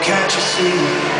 Can't you see?